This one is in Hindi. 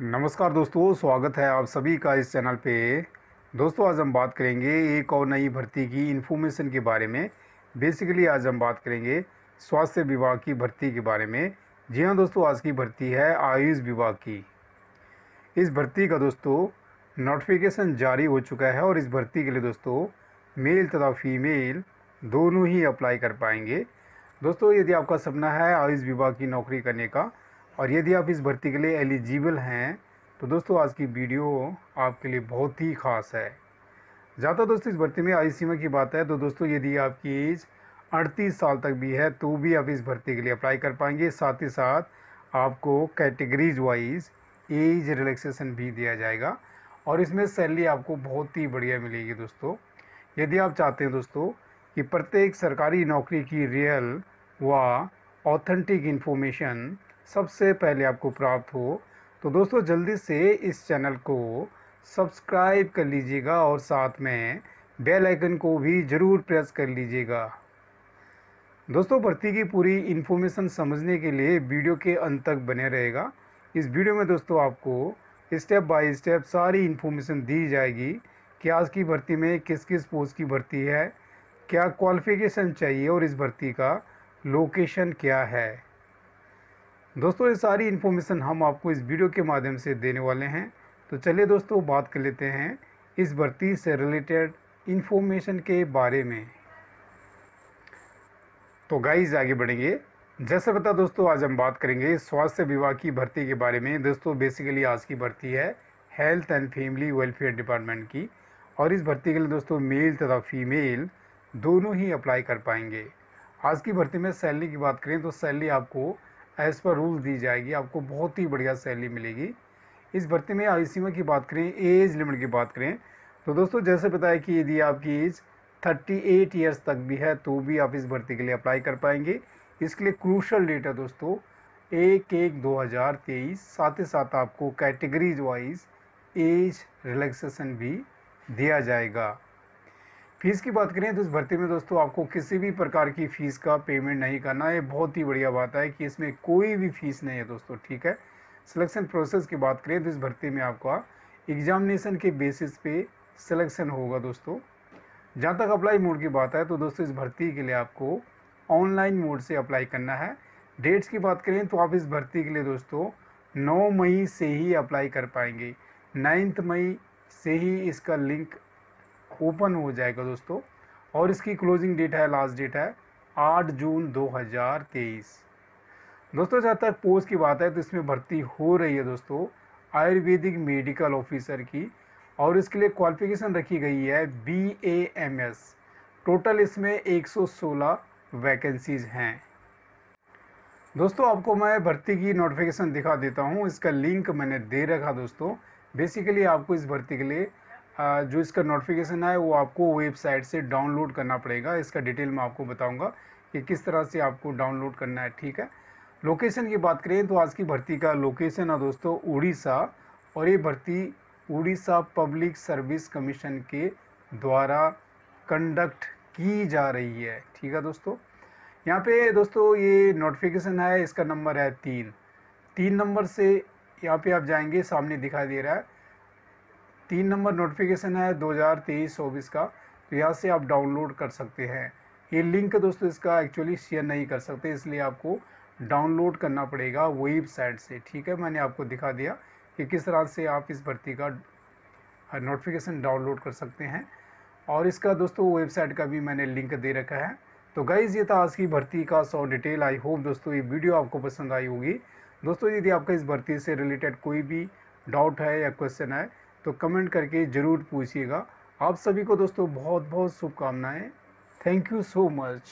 नमस्कार दोस्तों, स्वागत है आप सभी का इस चैनल पे। दोस्तों, आज हम बात करेंगे एक और नई भर्ती की इन्फॉर्मेशन के बारे में। बेसिकली आज हम बात करेंगे स्वास्थ्य विभाग की भर्ती के बारे में। जी हाँ दोस्तों, आज की भर्ती है आयुष विभाग की। इस भर्ती का दोस्तों नोटिफिकेशन जारी हो चुका है और इस भर्ती के लिए दोस्तों मेल तथा फीमेल दोनों ही अप्लाई कर पाएँगे। दोस्तों, यदि आपका सपना है आयुष विभाग की नौकरी करने का और यदि आप इस भर्ती के लिए एलिजिबल हैं तो दोस्तों आज की वीडियो आपके लिए बहुत ही ख़ास है। ज़्यादा दोस्तों इस भर्ती में आयु सीमा की बात है तो दोस्तों यदि आपकी एज अड़तीस साल तक भी है तो भी आप इस भर्ती के लिए अप्लाई कर पाएँगे। साथ ही साथ आपको कैटेगरीज वाइज एज रिलैक्सेशन भी दिया जाएगा और इसमें सैलरी आपको बहुत ही बढ़िया मिलेगी दोस्तों। यदि आप चाहते हैं दोस्तों कि प्रत्येक सरकारी नौकरी की रियल व ऑथेंटिक इन्फॉर्मेशन सबसे पहले आपको प्राप्त हो तो दोस्तों जल्दी से इस चैनल को सब्सक्राइब कर लीजिएगा और साथ में बेल आइकन को भी ज़रूर प्रेस कर लीजिएगा। दोस्तों भर्ती की पूरी इन्फॉर्मेशन समझने के लिए वीडियो के अंत तक बने रहेगा। इस वीडियो में दोस्तों आपको स्टेप बाय स्टेप सारी इन्फॉर्मेशन दी जाएगी कि आज की भर्ती में किस किस पोस्ट की भर्ती है, क्या क्वालिफिकेशन चाहिए और इस भर्ती का लोकेशन क्या है। दोस्तों, ये सारी इन्फॉर्मेशन हम आपको इस वीडियो के माध्यम से देने वाले हैं। तो चलिए दोस्तों, बात कर लेते हैं इस भर्ती से रिलेटेड इन्फॉर्मेशन के बारे में। तो गाइज़ आगे बढ़ेंगे। जैसे बता दोस्तों, आज हम बात करेंगे स्वास्थ्य विभाग की भर्ती के बारे में। दोस्तों बेसिकली आज की भर्ती है health and family welfare department की। और इस भर्ती के लिए दोस्तों मेल तथा फीमेल दोनों ही अप्लाई कर पाएँगे। आज की भर्ती में सैलरी की बात करें तो सैलरी आपको एज़ पर रूल दी जाएगी, आपको बहुत ही बढ़िया सैलरी मिलेगी। इस भर्ती में सीमा की बात करें एज लिमिट की बात करें तो दोस्तों जैसे बताया कि यदि आपकी एज 38 ईयर्स तक भी है तो भी आप इस भर्ती के लिए अप्लाई कर पाएँगे। इसके लिए क्रूशल डेट है दोस्तों, एक एक दो हज़ार तेईस, साथ ही साथ आपको कैटेगरीज वाइज एज रिलैक्सेशन भी दिया जाएगा। फ़ीस की बात करें तो इस भर्ती में दोस्तों आपको किसी भी प्रकार की फ़ीस का पेमेंट नहीं करना है। बहुत ही बढ़िया बात है कि इसमें कोई भी फ़ीस नहीं है दोस्तों, ठीक है? सिलेक्शन प्रोसेस की बात करें तो इस भर्ती में आपका एग्जामिनेशन के बेसिस पे सिलेक्शन होगा दोस्तों। जहाँ तक अप्लाई मोड की बात है तो दोस्तों इस भर्ती के लिए आपको ऑनलाइन मोड से अप्लाई करना है। डेट्स की बात करें तो आप इस भर्ती के लिए दोस्तों नौ मई से ही अप्लाई कर पाएँगे। नाइन्थ मई से ही इसका लिंक ओपन हो जाएगा दोस्तों। और इसकी क्लोजिंग डेट है लास्ट डेट है, आठ जून 2023 दोस्तों, जहाँ तक पोस्ट की बात है तो इसमें भर्ती हो रही है दोस्तों, आयुर्वेदिक मेडिकल ऑफिसर की। और इसके लिए क्वालिफिकेशन रखी गई है B A M S total इसमें 116 वैकेंसीज हैं। दोस्तों, आपको मैं भर्ती की नोटिफिकेशन दिखा देता हूँ। इसका लिंक मैंने दे रखा दोस्तों। बेसिकली आपको इस भर्ती के लिए जो इसका नोटिफिकेशन है वो आपको वेबसाइट से डाउनलोड करना पड़ेगा। इसका डिटेल मैं आपको बताऊँगा कि किस तरह से आपको डाउनलोड करना है, ठीक है? लोकेशन की बात करें तो आज की भर्ती का लोकेशन है दोस्तों उड़ीसा, और ये भर्ती उड़ीसा पब्लिक सर्विस कमीशन के द्वारा कंडक्ट की जा रही है, ठीक है दोस्तों? यहाँ पे दोस्तों ये नोटिफिकेशन है, इसका नंबर है तीन। तीन नंबर से यहाँ पे आप जाएँगे, सामने दिखाई दे रहा है। तीन नंबर नोटिफिकेशन है 2023-24 का। तो यहाँ से आप डाउनलोड कर सकते हैं। ये लिंक दोस्तों इसका एक्चुअली शेयर नहीं कर सकते, इसलिए आपको डाउनलोड करना पड़ेगा वेबसाइट से। ठीक है, मैंने आपको दिखा दिया कि किस तरह से आप इस भर्ती का नोटिफिकेशन डाउनलोड कर सकते हैं। और इसका दोस्तों वेबसाइट का भी मैंने लिंक दे रखा है। तो गाइज़ ये था आज की भर्ती का सौ डिटेल आई होप दोस्तों ये वीडियो आपको पसंद आई होगी। दोस्तों, यदि आपका इस भर्ती से रिलेटेड कोई भी डाउट है या क्वेश्चन है तो कमेंट करके ज़रूर पूछिएगा। आप सभी को दोस्तों बहुत बहुत शुभकामनाएँ। Thank you so much